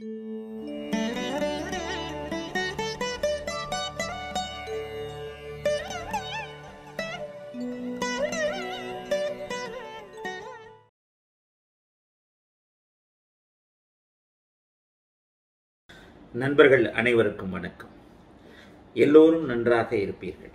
நண்பர்கள் அனைவருக்கும் வணக்கம். எல்லோரும் நன்றாக இருப்பீர்கள்.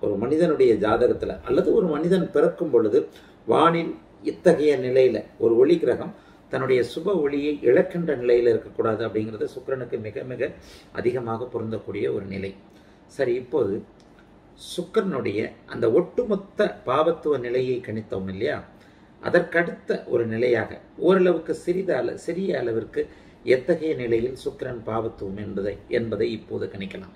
ஒரு மனிதனுடைய ஜாதகத்தில் அல்லது ஒரு மனிதன் பிறக்கும் பொழுது வானில் இத்தகைய நிலையில் ஒரு ஒளி கிரகம் தன்னுடைய சுப ஒளியை இழக்கின்ற நிலையில் இருக்கக்கூடாது அப்படிங்கிறது சுக்கிரனுக்கு மிக மிக அதிகமாக பொருந்தக்கூடிய ஒரு நிலை. சரி இப்போது சுக்கிரனுடைய அந்த ஒட்டுமொத்த பாவத்துவ நிலையை கணித்தோம் இல்லையா? அதற்கடுத்த ஒரு நிலையாக ஓரளவுக்கு சிறித சிறிய அளவிற்கு எத்தகைய நிலையில் சுக்கிரன் பாவத்துவம் என்பதை என்பதை இப்போது கணிக்கலாம்.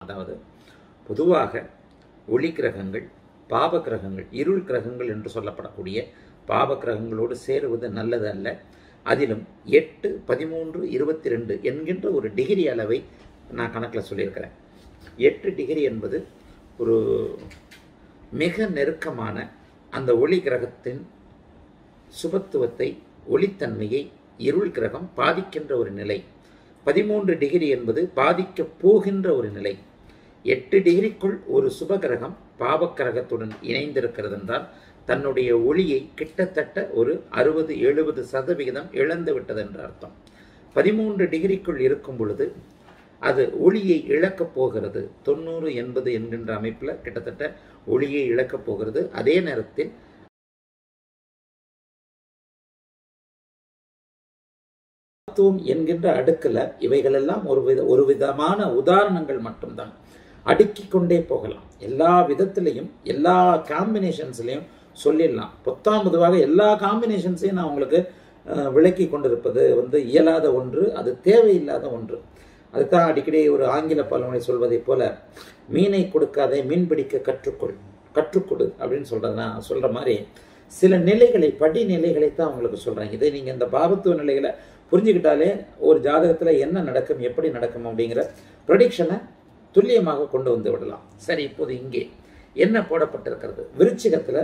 அதாவது பொதுவாக ஒளி கிரகங்கள் பாவ கிரகங்கள் இருள் கிரகங்கள் என்று சொல்லப்படக்கூடிய பாப கிரகங்களோடு சேருவது நல்லது அல்ல அதிலும் எட்டு பதிமூன்று இருபத்தி ரெண்டு என்கின்ற ஒரு டிகிரி அளவை நான் கணக்கில் சொல்லியிருக்கிறேன். எட்டு டிகிரி என்பது ஒரு மிக நெருக்கமான அந்த ஒளி கிரகத்தின் சுபத்துவத்தை ஒளித்தன்மையை இருள் கிரகம் பாதிக்கின்ற ஒரு நிலை. பதிமூன்று டிகிரி என்பது பாதிக்கப் போகின்ற ஒரு நிலை. எட்டு டிகிரிக்குள் ஒரு சுப கிரகம் பாவக்கரகத்துடன் இணைந்திருக்கிறது என்றால் தன்னுடைய ஒளியை கிட்டத்தட்ட ஒரு அறுபது எழுபது சதவிகிதம் இழந்து விட்டது என்ற அர்த்தம். பதிமூன்று டிகிரிக்குள் இருக்கும் பொழுது அது ஒளியை இழக்கப் போகிறது. தொண்ணூறு எண்பது என்கின்ற அமைப்பில் கிட்டத்தட்ட ஒளியை இழக்கப் போகிறது. அதே நேரத்தில் தத்துவம் என்கின்ற அடுக்கில் இவைகளெல்லாம் ஒரு வித ஒரு விதமான உதாரணங்கள் மட்டும்தான். அடுக்கி கொண்டே போகலாம். எல்லா விதத்திலையும் எல்லா காம்பினேஷன்ஸ்லையும் சொல்லிடலாம். பொத்தாம் பொதுவாக எல்லா காம்பினேஷன்ஸையும் நான் உங்களுக்கு விளக்கி கொண்டிருப்பது வந்து இயலாத ஒன்று அது தேவையில்லாத ஒன்று. அதுதான் அடிக்கடி ஒரு ஆங்கில பழமொழி சொல்வதைப் போல மீனை கொடுக்காதே மீன் பிடிக்க கற்றுக்கொள் கற்றுக்கொடு அப்படின்னு சொல்கிறதுனா சொல்கிற மாதிரி சில நிலைகளை படிநிலைகளை தான் உங்களுக்கு சொல்கிறாங்க இதை நீங்கள் இந்த பாபத்துவ நிலைகளை புரிஞ்சுக்கிட்டாலே ஒரு ஜாதகத்தில் என்ன நடக்கும் எப்படி நடக்கும் அப்படிங்கிற ப்ரொடிக்ஷனை துல்லியமாக கொண்டு வந்து விடலாம். சரி இப்போது இங்கே என்ன போடப்பட்டிருக்கிறது? விருச்சிகத்தில்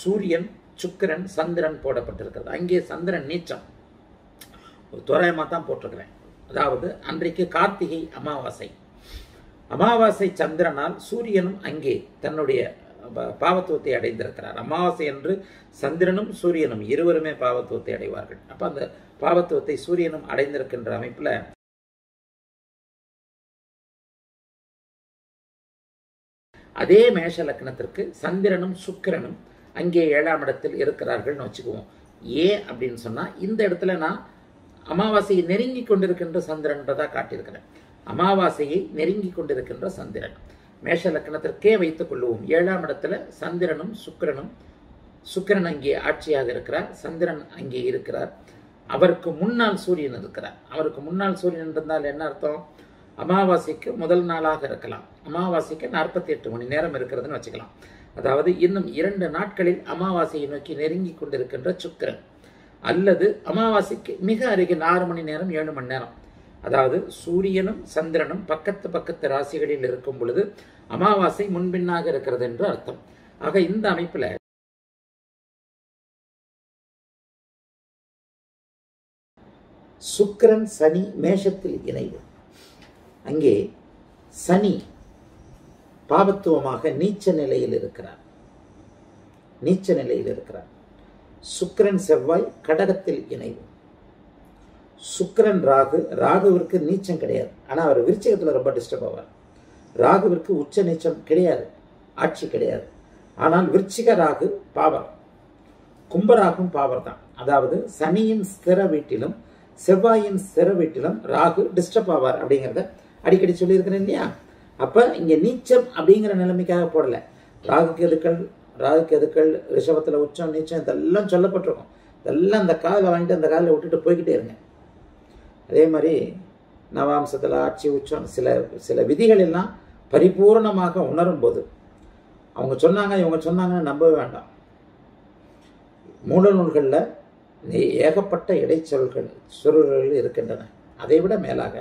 சூரியன் சுக்கிரன் சந்திரன் போடப்பட்டிருக்கிறது. அங்கே சந்திரன் நீச்சம். ஒரு தோராயமாக தான் போட்டிருக்கிறேன். அதாவது அன்றைக்கு கார்த்திகை அமாவாசை. அமாவாசை சந்திரனால் சூரியனும் அங்கே தன்னுடைய பாவத்துவத்தை அடைந்திருக்கிறார். அமாவாசை என்று சந்திரனும் சூரியனும் இருவருமே பாவத்துவத்தை அடைவார்கள். அப்போ அந்த பாவத்துவத்தை சூரியனும் அடைந்திருக்கின்ற அமைப்பில் அதே மேஷ லக்னத்திற்கு சந்திரனும் சுக்கிரனும் அங்கே ஏழாம் இடத்தில் இருக்கிறார்கள்னு வச்சுக்குவோம். ஏன் அப்படின்னு சொன்னால் இந்த இடத்துல நான் அமாவாசையை நெருங்கி கொண்டிருக்கின்ற சந்திரன்றதாக காட்டியிருக்கிறேன். அமாவாசையை நெருங்கி கொண்டிருக்கின்ற சந்திரன். மேஷ லக்னத்திற்கே வைத்துக் கொள்ளுவோம் ஏழாம் இடத்துல சந்திரனும் சுக்கிரனும் சுக்கிரன் அங்கே ஆட்சியாக இருக்கிறார் சந்திரன் அங்கே இருக்கிறார். அவருக்கு முன்னால் சூரியன் இருக்கிறார். அவருக்கு முன்னால் சூரியன் இருந்தால் என்ன அர்த்தம்? அமாவாசைக்கு முதல் நாளாக இருக்கலாம். அமாவாசைக்கு நாற்பத்தி எட்டு மணி நேரம் இருக்கிறதுன்னு வச்சுக்கலாம். அதாவது இன்னும் இரண்டு நாட்களில் அமாவாசையை நோக்கி நெருங்கி கொண்டிருக்கின்ற சுக்கிரன். அல்லது அமாவாசைக்கு மிக அருகில் ஆறு மணி நேரம் ஏழு மணி நேரம். அதாவது சூரியனும் சந்திரனும் பக்கத்து பக்கத்து ராசிகளில் இருக்கும் பொழுது அமாவாசை முன்பின்னாக இருக்கிறது என்று அர்த்தம். ஆக இந்த அமைப்பில் சுக்கரன் சனி மேஷத்தில் இணைவு. அங்கே சனி பாவத்துவமாக நீச்ச நிலையில் இருக்கிறார். நீச்ச நிலையில் இருக்கிறார். சுக்கரன் செவ்வாய் கடகத்தில் இணைவு. சுக்கரன் ராகு ராகுவிற்கு நீச்சம் கிடையாது. ஆனால் அவர் விருச்சகத்தில் ரொம்ப டிஸ்டர்ப் ஆவார். ராகுவிற்கு உச்ச நீச்சம் கிடையாது. ஆட்சி கிடையாது. ஆனால் விருச்சிக ராகு பாவர் கும்பராகும் பாவர் தான் அதாவது சனியின் ஸ்திர வீட்டிலும் செவ்வாயின் ஸ்திர வீட்டிலும் ராகு டிஸ்டர்ப் ஆவார் அப்படிங்கிறத அடிக்கடி சொல்லியிருக்கிறேன் இல்லையா? அப்போ இங்கே நீச்சம் அப்படிங்கிற நிலைமைக்காக போடலை. ராகு கெதுக்கள் ராகு கெதுக்கள் ரிஷபத்துல உச்சம் நீச்சம் இதெல்லாம் சொல்லப்பட்டிருக்கும். இதெல்லாம் அந்த காதில் வாங்கிட்டு அந்த காதில் விட்டுட்டு போய்கிட்டே இருங்க. அதே மாதிரி நவாம்சத்தில் ஆட்சி உச்சம் சில சில விதிகள் எல்லாம் பரிபூர்ணமாக உணரும் போது அவங்க சொன்னாங்க இவங்க சொன்னாங்கன்னு நம்பவே வேண்டாம். மூல நூல்களில் ஏகப்பட்ட இடைச்சொல்கள் சுருள்கள் இருக்கின்றன. அதை விட மேலாக